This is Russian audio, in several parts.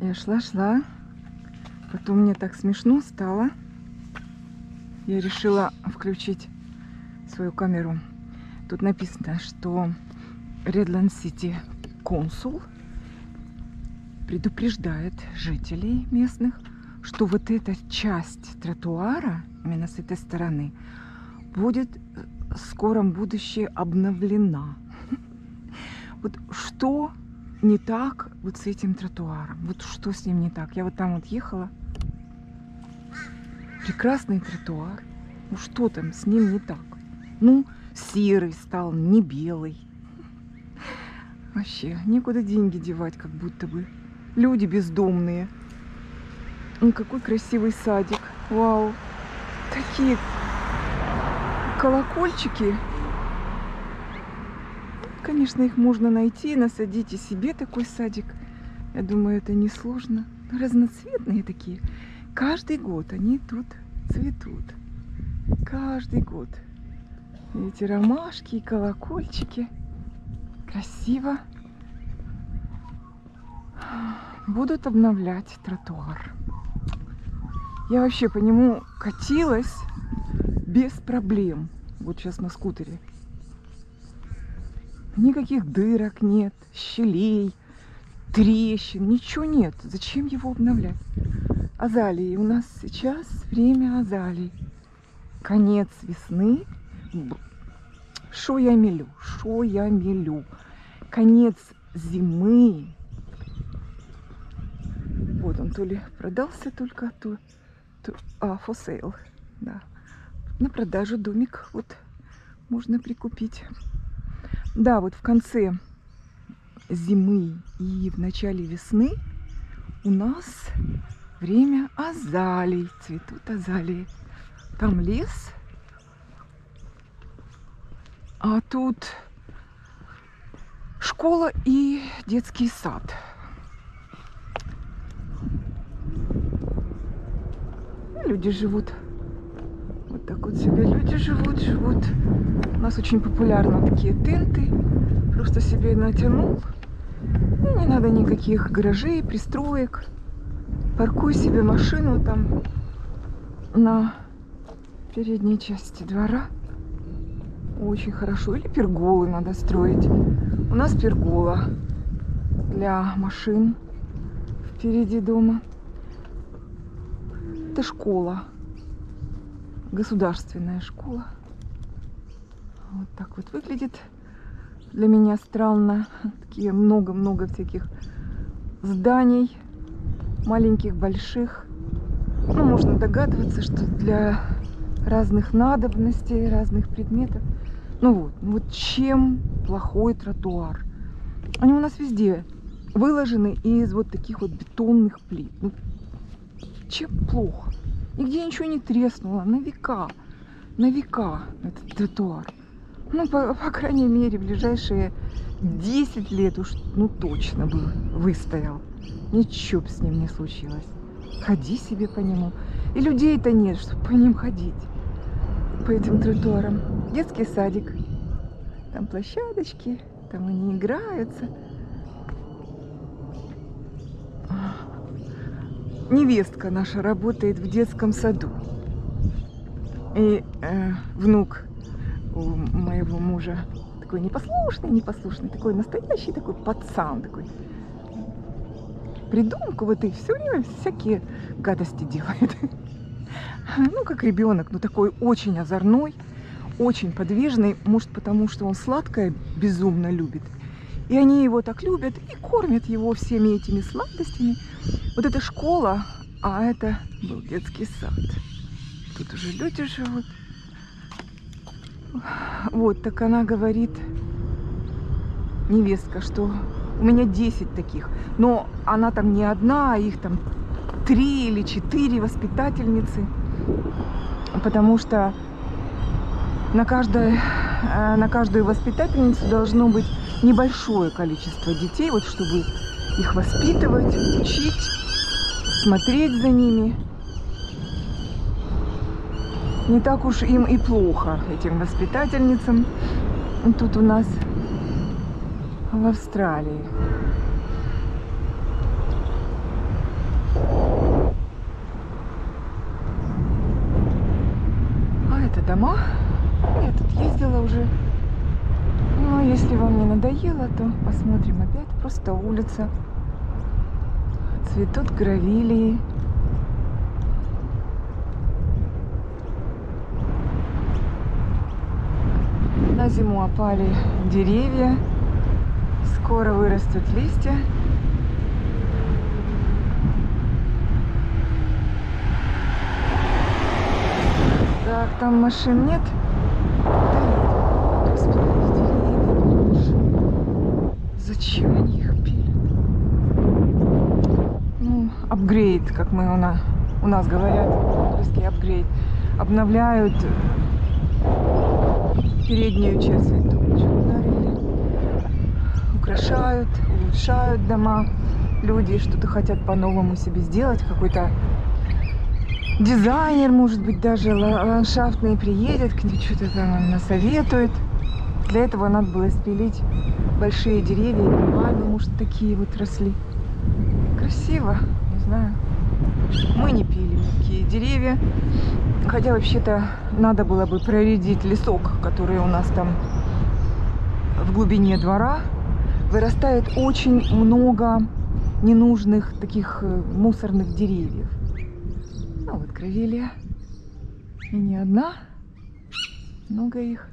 Я шла-шла, потом мне так смешно стало. Я решила включить свою камеру. Тут написано, что Redland City консул предупреждает жителей местных, что вот эта часть тротуара, именно с этой стороны, будет в скором будущем обновлена. Вот что не так вот с этим тротуаром? Вот что с ним не так? Я вот там вот ехала. Прекрасный тротуар. Ну что там с ним не так? Ну, серый стал, не белый. Вообще, некуда деньги девать, как будто бы. Люди бездомные. Ну, какой красивый садик. Вау. Такие колокольчики. Конечно, их можно найти, и себе такой садик. Я думаю, это несложно. Разноцветные такие. Каждый год они тут цветут. Каждый год. Эти ромашки и колокольчики. Красиво. Будут обновлять тротуар. Я вообще по нему катилась без проблем. Вот сейчас на скутере. Никаких дырок нет, щелей, трещин, ничего нет. Зачем его обновлять? Азалии. У нас сейчас время азалий. Конец весны. Что я мелю? Что я мелю? Конец зимы. Вот он то ли продался только, то, то а, for sale, да на продажу домик вот можно прикупить. Да, вот в конце зимы и в начале весны у нас время азалий, цветут азалии. Там лес, а тут школа и детский сад. Люди живут так вот себе люди живут, живут. У нас очень популярны такие тенты. Просто себе натянул. И не надо никаких гаражей, пристроек. Паркуй себе машину там на передней части двора. Очень хорошо. Или перголы надо строить. У нас пергола для машин впереди дома. Это школа государственная школа. Вот так вот выглядит. Для меня странно. Такие много-много всяких зданий. Маленьких, больших. Ну, можно догадываться, что для разных надобностей, разных предметов. Ну вот, ну вот чем плохой тротуар? Они у нас везде выложены из вот таких вот бетонных плит. Ну, чем плохо? Нигде ничего не треснуло. На века. На века этот тротуар. Ну, по, по крайней мере, ближайшие 10 лет уж, ну, точно бы выстоял. Ничего бы с ним не случилось. Ходи себе по нему. И людей-то нет, чтобы по ним ходить. По этим тротуарам. Детский садик. Там площадочки, там они играются. Невестка наша работает в детском саду. И э, внук у моего мужа такой непослушный, непослушный, такой настоящий такой пацан такой. Придумку вот и все время всякие гадости делает. Ну, как ребенок, но такой очень озорной, очень подвижный. Может, потому что он сладкое безумно любит. И они его так любят и кормят его всеми этими сладостями. Вот эта школа, а это был детский сад. Тут уже люди живут. Вот, так она говорит, невестка, что у меня 10 таких. Но она там не одна, а их там три или четыре воспитательницы. Потому что на, каждой, э, на каждую воспитательницу должно быть небольшое количество детей, вот чтобы их воспитывать, учить, смотреть за ними. Не так уж им и плохо, этим воспитательницам. Тут у нас в Австралии. А это дома? Я тут ездила уже но если вам не надоело, то посмотрим опять. Просто улица. Цветут гравилии. На зиму опали деревья. Скоро вырастут листья. Так, там машин нет. Да. Зачем они их пилят? Ну, апгрейд, как мы у нас, у нас говорят, по-английски апгрейд. Обновляют переднюю часть цветочек. Украшают, улучшают дома. Люди что-то хотят по-новому себе сделать, какой-то дизайнер, может быть, даже ла- ландшафтный приедет к ним, что-то там насоветует. Для этого надо было спилить большие деревья, пальмы, может, такие вот росли. Красиво, не знаю. Мы не пили такие деревья. Хотя вообще-то надо было бы проредить лесок, который у нас там в глубине двора. Вырастает очень много ненужных таких э, мусорных деревьев. Ну вот гравелия. И не одна. Много их.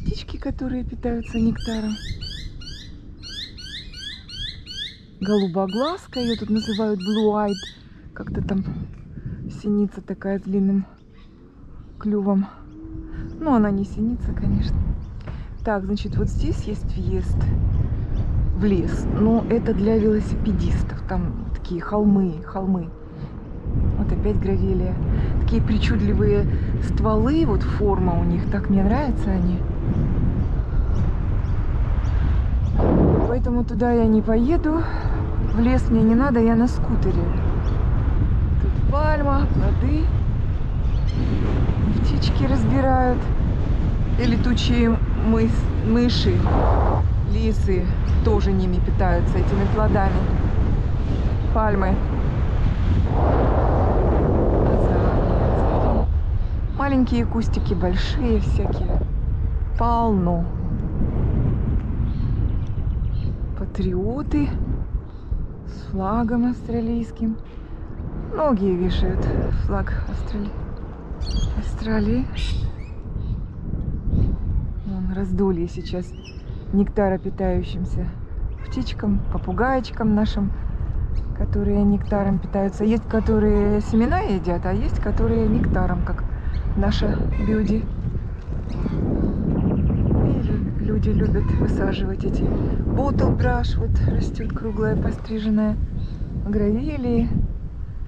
Птички, которые питаются нектаром. Голубоглазка, ее тут называют blue eyed. Как-то там синица такая с длинным клювом. Ну, она не синица, конечно. Так, значит, вот здесь есть въезд в лес. Но это для велосипедистов. Там такие холмы, холмы. Вот опять гравелия. Такие причудливые стволы, вот форма у них. Так мне нравятся они. Поэтому туда я не поеду. В лес мне не надо, я на скутере. Тут пальма, плоды. Птички разбирают. И летучие мыс- мыши, лисы тоже ними питаются, этими плодами. Пальмы. Маленькие кустики, большие всякие. Полно. Патриоты с флагом австралийским. Многие вешают флаг Австралии. Австралии. Вон, раздолье сейчас нектаропитающимся птичкам, попугайчикам нашим, которые нектаром питаются. Есть, которые семена едят, а есть, которые нектаром, как наша бюди. И лю- люди любят высаживать эти боттлбраш, вот растет круглая, постриженная, гравилии.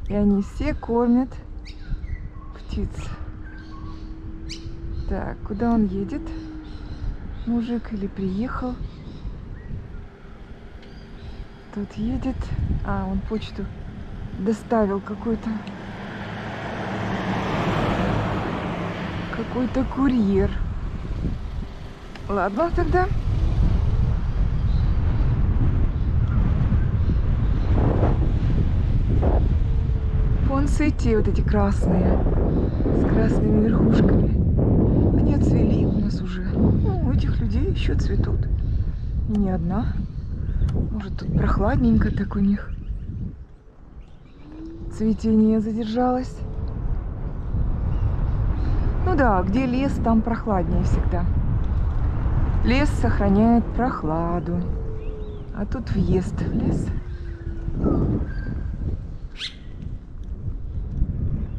И они все кормят птиц. Так, куда он едет? Мужик или приехал? Тут едет. А, он почту доставил какой-то. Какой-то курьер. Ладно тогда. Вон вот эти красные. С красными верхушками. Они отцвели у нас уже. Ну, у этих людей еще цветут. Не одна. Может, тут прохладненько так у них. Цветение задержалось. Ну да, где лес, там прохладнее всегда. Лес сохраняет прохладу. А тут въезд в лес.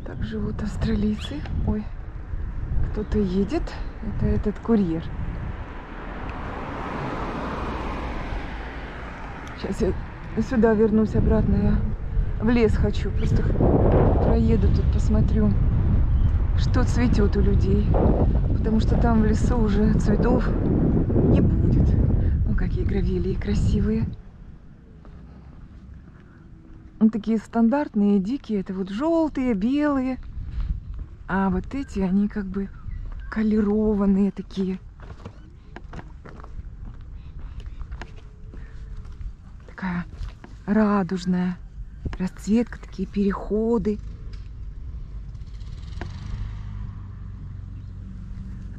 Так живут австралийцы. Ой, кто-то едет. Это этот курьер. Сейчас я сюда вернусь обратно. Я в лес хочу. Просто проеду тут, посмотрю, что цветет у людей. Потому что там в лесу уже цветов не будет. Ну, какие гравилии красивые. Ну, такие стандартные, дикие. Это вот желтые, белые. А вот эти, они как бы колерованные такие. Такая радужная расцветка, такие переходы.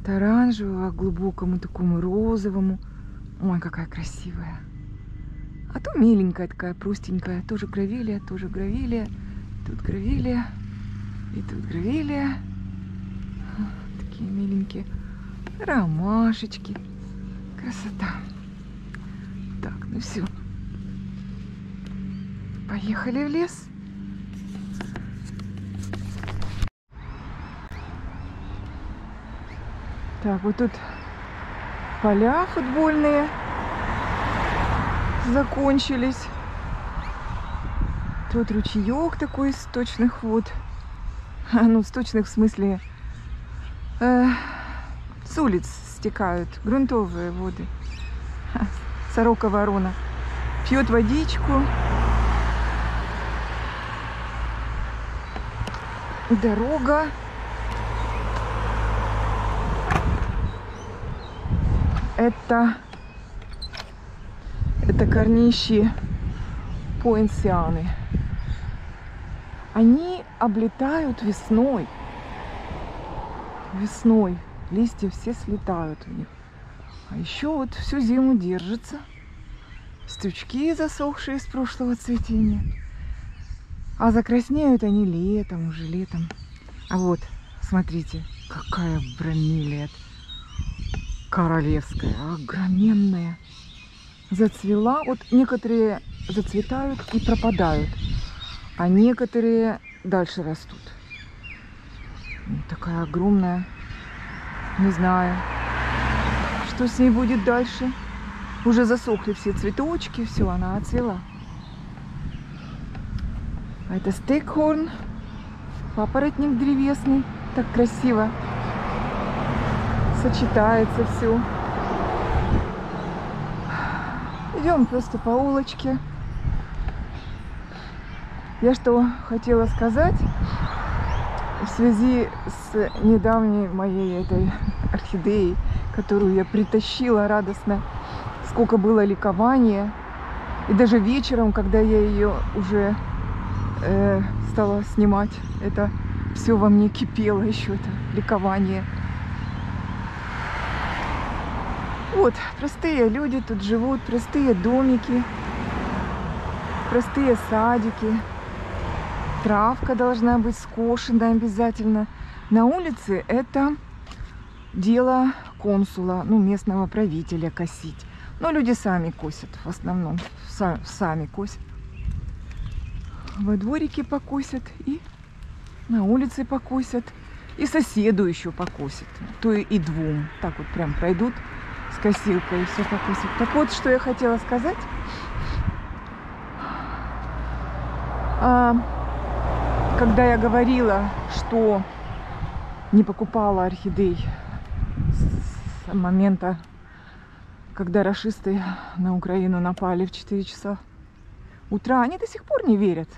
От оранжевого к глубокому такому розовому. Ой, какая красивая. А то миленькая такая, простенькая. Тоже гравилия, тоже гравилия. Тут гравилия. И тут гравилия. Такие миленькие. Ромашечки. Красота. Так, ну все. Поехали в лес. Так, вот тут поля футбольные закончились. Тут ручеек такой из сточных вод. Ну, сточных в смысле э, с улиц стекают грунтовые воды. Сорока ворона пьет водичку. Дорога. Это это корнищи поинсианы. Они облетают весной. Весной листья все слетают у них. А еще вот всю зиму держатся. Стрючки засохшие с прошлого цветения. А закраснеют они летом, уже летом. А вот, смотрите, какая бромилия королевская, огроменная. Зацвела. Вот некоторые зацветают и пропадают, а некоторые дальше растут. Такая огромная. Не знаю, что с ней будет дальше. Уже засохли все цветочки, все, она отцвела. А это стейкхорн, папоротник древесный, так красиво сочетается все. Идем просто по улочке. Я что хотела сказать в связи с недавней моей этой орхидеей, которую я притащила радостно, сколько было ликования. И даже вечером, когда я ее уже э, стала снимать, это все во мне кипело еще, это ликование. Вот, простые люди тут живут, простые домики, простые садики. Травка должна быть скошена обязательно. На улице это дело консула, ну, местного правителя косить. Но люди сами косят в основном, сами косят. Во дворике покосят и на улице покосят. И соседу еще покосят. То и двум. Так вот прям пройдут с косилкой и все покусит. Так вот, что я хотела сказать. А, когда я говорила, что не покупала орхидей с момента, когда расисты на Украину напали в 4 часа утра, они до сих пор не верят,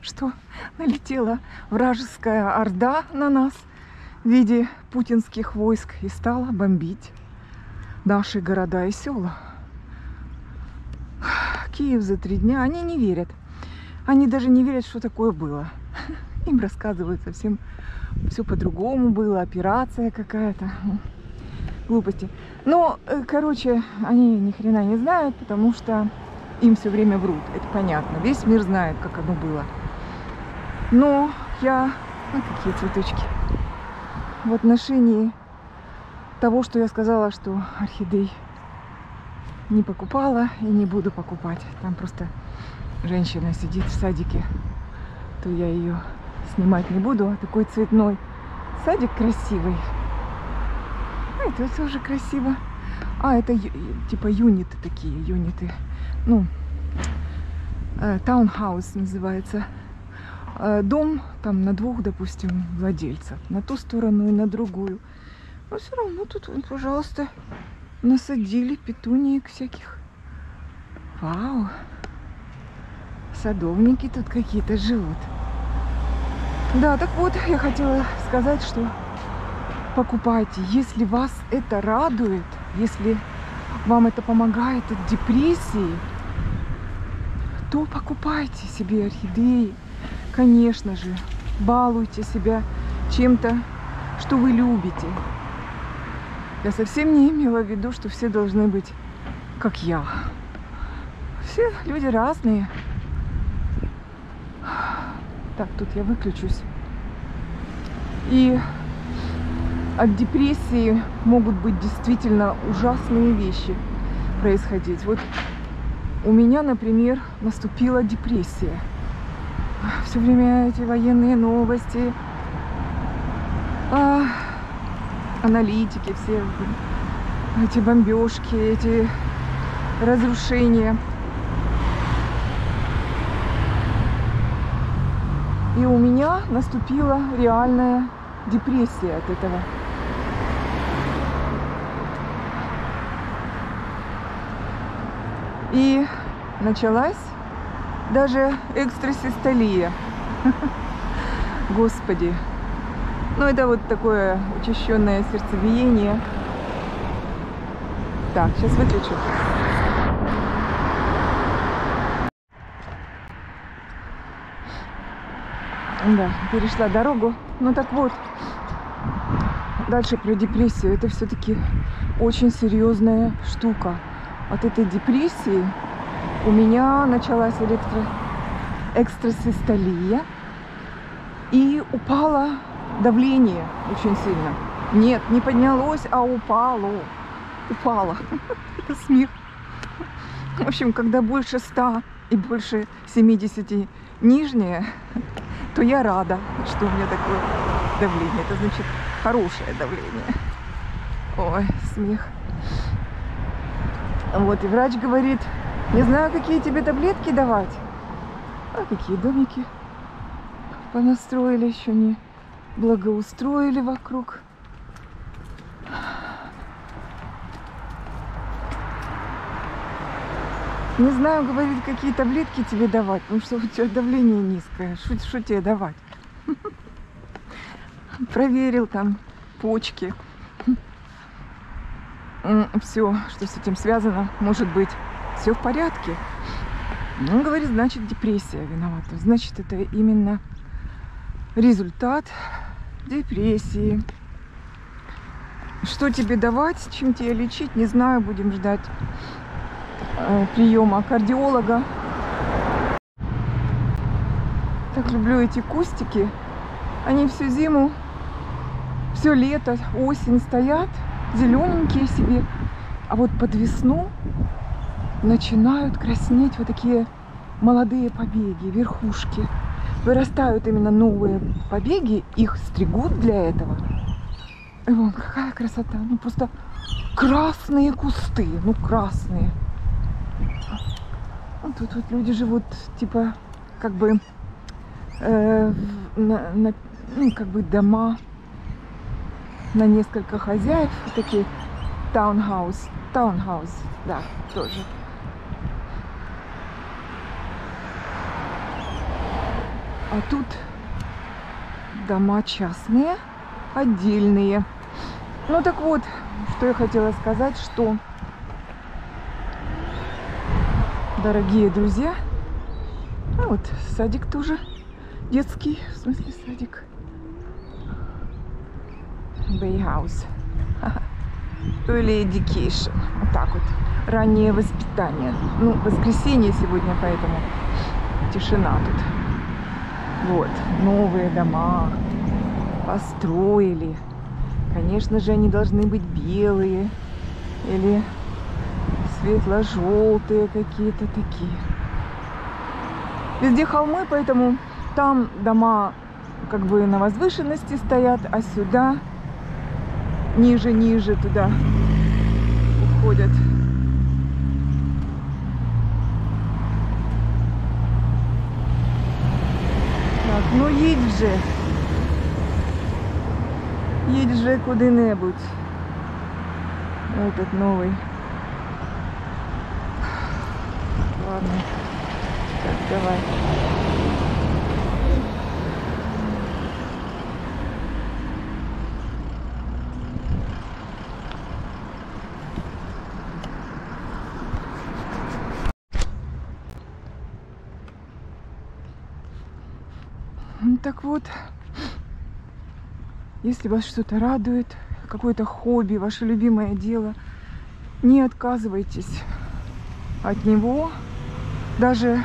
что налетела вражеская орда на нас в виде путинских войск и стала бомбить наши города и села. Киев за три дня. Они не верят. Они даже не верят, что такое было. Им рассказывают совсем все по-другому было, операция какая-то. Глупости. Но, э, короче, они ни хрена не знают, потому что им все время врут. Это понятно. Весь мир знает, как оно было. Но я... Ну, какие цветочки. В отношении того, что я сказала, что орхидей не покупала и не буду покупать. Там просто женщина сидит в садике, то я ее снимать не буду. А такой цветной садик красивый. А это тоже красиво. А, это типа юниты такие, юниты. Ну, э, таунхаус называется. Э, дом там на двух, допустим, владельцев. На ту сторону и на другую. Но все равно тут, вон, пожалуйста, насадили петуниек всяких. Вау! Садовники тут какие-то живут. Да, так вот, я хотела сказать, что покупайте, если вас это радует, если вам это помогает от депрессии, то покупайте себе орхидеи. Конечно же, балуйте себя чем-то, что вы любите. Я совсем не имела в виду, что все должны быть как я. Все люди разные. Так, тут я выключусь. И от депрессии могут быть действительно ужасные вещи происходить. Вот у меня, например, наступила депрессия. Все время эти военные новости, а, аналитики, все эти бомбежки, эти разрушения. И у меня наступила реальная депрессия от этого. И началась даже экстрасистолия. Господи. Ну, это вот такое учащенное сердцебиение. Так, сейчас выключу. Да, перешла дорогу. Ну так вот, дальше про депрессию. Это все-таки очень серьезная штука. От этой депрессии у меня началась электро... экстрасистолия и упало давление очень сильно. Нет, не поднялось, а упало. Упало. Это смех. В общем, когда больше 100 и больше 70 нижнее, то я рада, что у меня такое давление. Это значит хорошее давление. Ой, смех. Вот, и врач говорит, не знаю, какие тебе таблетки давать. А какие домики понастроили еще не благоустроили вокруг. Не знаю, говорит, какие таблетки тебе давать, потому что у тебя давление низкое. Что тебе давать? Проверил там почки. Все, что с этим связано, может быть, все в порядке. Ну, говорит, значит, депрессия виновата. Значит, это именно результат депрессии. Что тебе давать, чем тебе лечить, не знаю, будем ждать э, приема кардиолога. Так люблю эти кустики. Они всю зиму, все лето, осень стоят, зелененькие себе. А вот под весну начинают краснеть вот такие молодые побеги, верхушки вырастают именно новые побеги, их стригут для этого. И вон, какая красота. Ну, просто красные кусты. Ну, красные. Тут вот люди живут, типа, как бы, э, на, на, ну, как бы дома на несколько хозяев. Такие таунхаус. Таунхаус, да, тоже. А тут дома частные, отдельные. Ну так вот, что я хотела сказать, что, дорогие друзья, а вот садик тоже детский, в смысле садик. Бейхаус. Или education. Вот так вот. Раннее воспитание. Ну, воскресенье сегодня, поэтому тишина тут. Вот, новые дома построили. Конечно же, они должны быть белые или светло-желтые какие-то такие. Везде холмы, поэтому там дома как бы на возвышенности стоят, а сюда ниже-ниже туда уходят. Ну їдь вже. Їдь вже куди-небудь. Этот новый. Ладно. Так, давай. Так вот, если вас что-то радует, какое-то хобби, ваше любимое дело, не отказывайтесь от него даже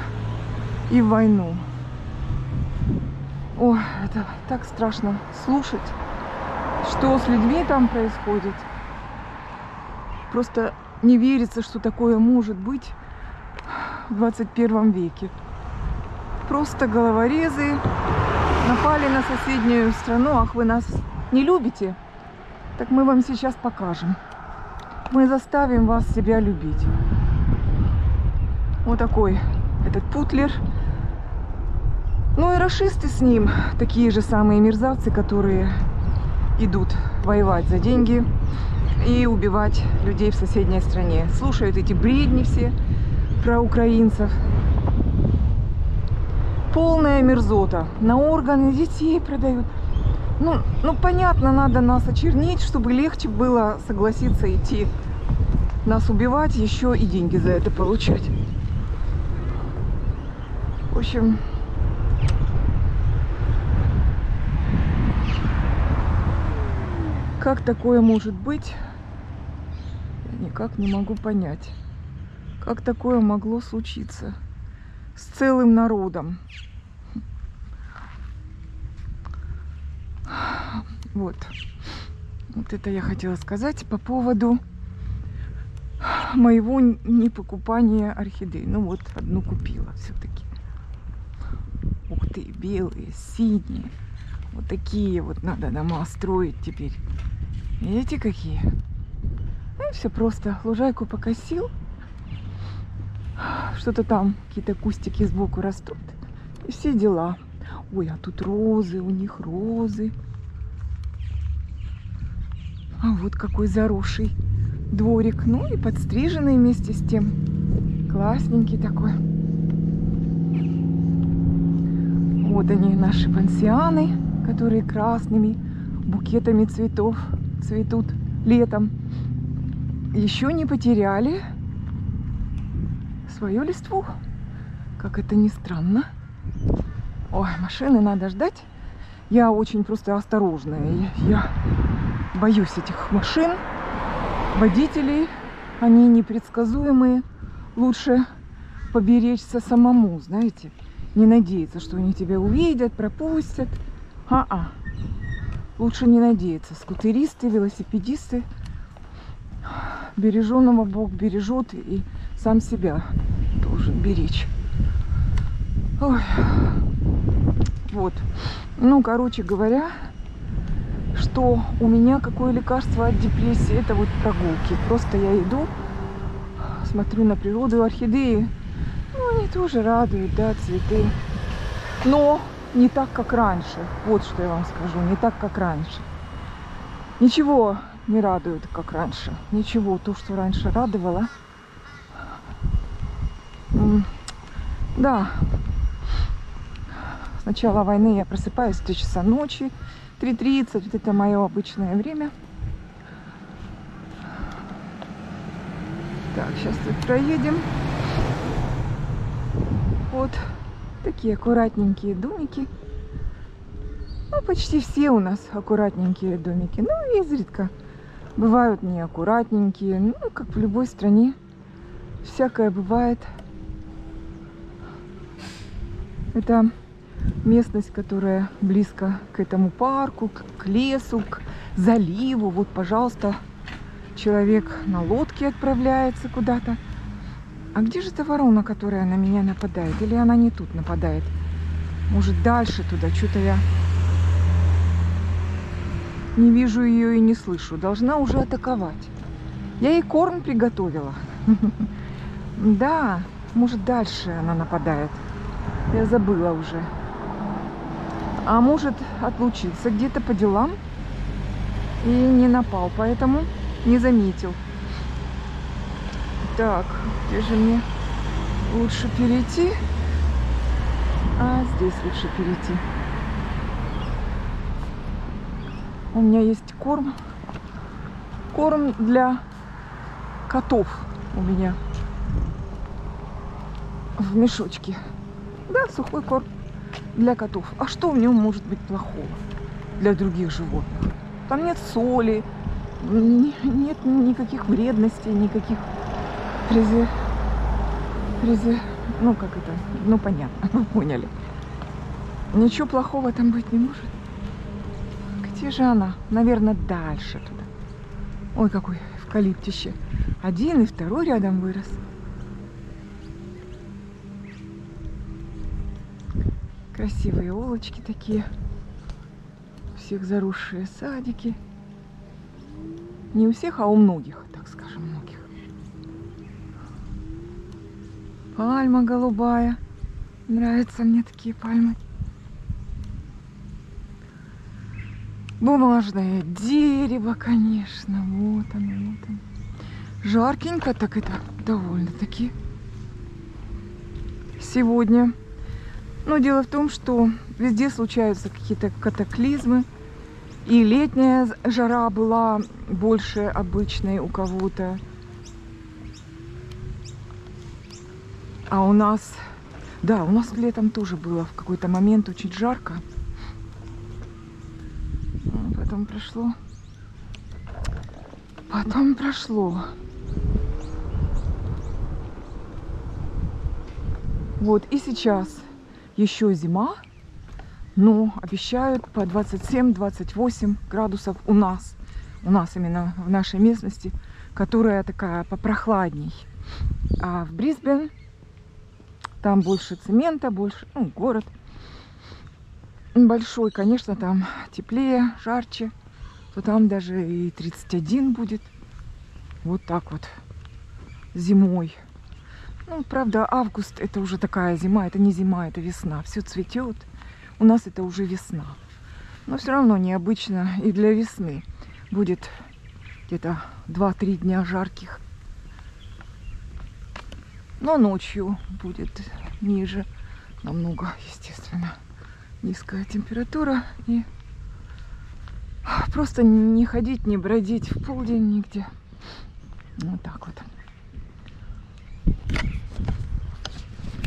и в войну. О, это так страшно слушать, что с людьми там происходит. Просто не верится, что такое может быть в 21 веке. Просто головорезы напали на соседнюю страну. Ах, вы нас не любите? Так мы вам сейчас покажем. Мы заставим вас себя любить. Вот такой этот путлер. Ну и расисты с ним, такие же самые мерзавцы, которые идут воевать за деньги и убивать людей в соседней стране. Слушают эти бредни все про украинцев. Полная мерзота. На органы детей продают. Ну, ну, понятно, надо нас очернить, чтобы легче было согласиться идти нас убивать, еще и деньги за это получать. В общем, как такое может быть, я никак не могу понять. Как такое могло случиться с целым народом? Вот. Вот это я хотела сказать по поводу моего непокупания орхидей. Ну вот, одну купила все-таки. Ух ты, белые, синие. Вот такие вот надо дома строить теперь. Видите, какие? Ну, все просто. Лужайку покосил. Что-то там, какие-то кустики сбоку растут. И все дела. Ой, а тут розы, у них розы. А вот какой заросший дворик. Ну и подстриженный вместе с тем. Классненький такой. Вот они, наши пансианы, которые красными букетами цветов цветут летом. Еще не потеряли свою листву. Как это ни странно. Ой, машины надо ждать. Я очень просто осторожная. Я боюсь этих машин, водителей. Они непредсказуемые. Лучше поберечься самому, знаете. Не надеяться, что они тебя увидят, пропустят. А-а. Лучше не надеяться. Скутеристы, велосипедисты. Береженного Бог бережет и сам себя должен беречь. Ой. Вот. Ну, короче говоря, что у меня какое лекарство от депрессии, это вот прогулки. Просто я иду, смотрю на природу, орхидеи. Ну, они тоже радуют, да, цветы. Но не так, как раньше. Вот что я вам скажу, не так, как раньше. Ничего не радует, как раньше. Ничего, то, что раньше радовало. Да, с начала войны я просыпаюсь в 3 часа ночи, 3.30, вот это мое обычное время. Так, сейчас тут проедем. Вот такие аккуратненькие домики. Ну, почти все у нас аккуратненькие домики. Ну, изредка бывают неаккуратненькие. Ну, как в любой стране. Всякое бывает. Это местность, которая близко к этому парку, к лесу, к заливу. Вот, пожалуйста, человек на лодке отправляется куда-то. А где же эта ворона, которая на меня нападает? Или она не тут нападает? Может, дальше туда? Что-то я не вижу ее и не слышу. Должна уже атаковать. Я ей корм приготовила. Да, может, дальше она нападает. Я забыла уже а может отлучиться где-то по делам и не напал, поэтому не заметил. Так, где же мне лучше перейти? А здесь лучше перейти. У меня есть корм. Корм для котов у меня в мешочке. Да, сухой корм для котов. А что в нем может быть плохого для других животных? Там нет соли, Нет никаких вредностей, никаких презы... презы... Ну, как это? Ну, понятно, вы поняли. Ничего плохого там быть не может. Где же она? Наверное, дальше туда. Ой, какой эвкалиптище. Один и второй рядом вырос. Красивые улочки такие. У всех заросшие садики. Не у всех, а у многих, так скажем, многих. Пальма голубая. Нравятся мне такие пальмы. Бумажное дерево, конечно. Вот оно, вот оно. Жаркенько так это довольно-таки. Сегодня. Но дело в том, что везде случаются какие-то катаклизмы. И летняя жара была больше обычной у кого-то. А у нас, да, у нас летом тоже было в какой-то момент очень жарко. Потом прошло. Потом прошло. Вот и сейчас еще зима, но обещают по 27-28 градусов у нас. У нас именно в нашей местности, которая такая попрохладней. А в Брисбен там больше цемента, больше, ну, город большой, конечно, там теплее, жарче, то там даже и 31 будет. Вот так вот зимой. Ну, правда, август это уже такая зима, это не зима, это весна. Все цветет. У нас это уже весна. Но все равно необычно и для весны. Будет где-то 2-3 дня жарких. Но ночью будет ниже, намного, естественно, низкая температура. И просто не ходить, не бродить в полдень нигде. Вот так вот.